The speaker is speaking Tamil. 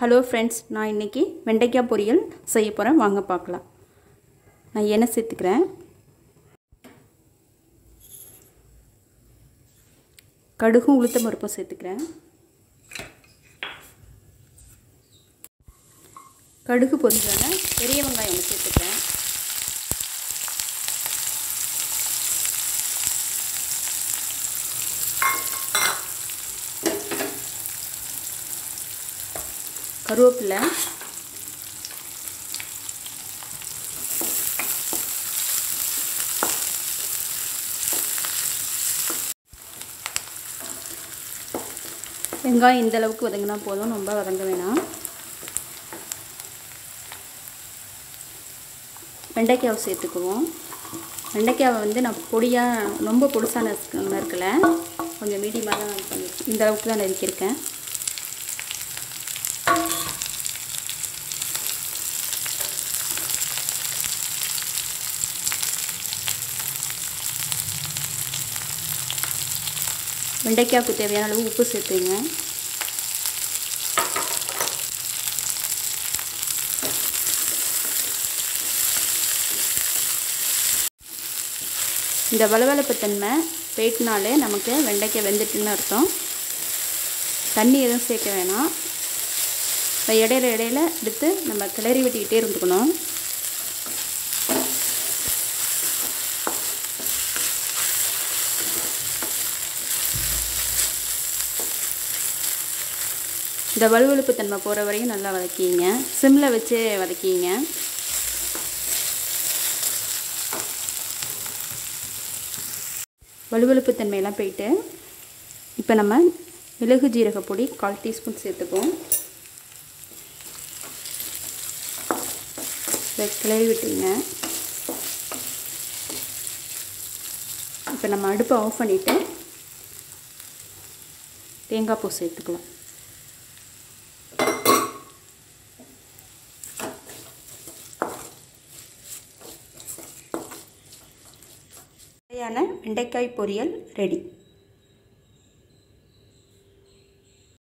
ஹலோ ஃப்ரெண்ட்ஸ் நான் இன்றைக்கி வெண்டைக்காய் பொரியல் செய்ய போகிறேன் வாங்க பார்க்கலாம். நான் எண்ணெய் சேர்த்துக்கிறேன். கடுகும் உளுத்தம் பருப்பும் சேர்த்துக்கிறேன். கடுகு பொரிஞ்சான பெரிய வெங்காயம் ஒன்று சேர்த்துக்கிறேன். கருவேப்பிலை. வெங்காயம் இந்த அளவுக்கு வதங்கினா போதும் ரொம்ப வதங்க வேணாம். வெண்டைக்காவை சேர்த்துக்குவோம். வெண்டைக்காவை வந்து நான் பொடியாக ரொம்ப பொடிசாக நறுக்கலை கொஞ்சம் மீடியமாக தான் இந்த அளவுக்கு தான் நறுக்கியிருக்கேன். வெண்டைக்காய்க்கு தேவையான அளவு உப்பு சேர்த்துங்க. இந்த வளவளப்பு தன்மை போயிட்டுனாலே நமக்கு வெண்டைக்காய் வெந்துட்டுன்னு அர்த்தம். தண்ணி எதுவும் சேர்க்க வேணாம். இப்போ இடையில இடையில எடுத்து நம்ம கிளறி விட்டுக்கிட்டே இருந்துக்கணும். இந்த வலுவழுப்பு தன்மை போகிற வரையும் நல்லா வதக்கிங்க. சிம்மில் வச்சு வதக்கிங்க. வலுவழுப்பு தன்மையெல்லாம் போயிட்டு இப்போ நம்ம மிளகு ஜீரக பொடி கால் டீஸ்பூன் சேர்த்துப்போம் இதை கிளறி விட்டுங்க இப்போ நம்ம அடுப்பை ஆஃப் பண்ணிவிட்டு தேங்காய் பூ சேர்த்துக்கலாம். சுவையான வெண்டைக்காய் பொரியல் ரெடி.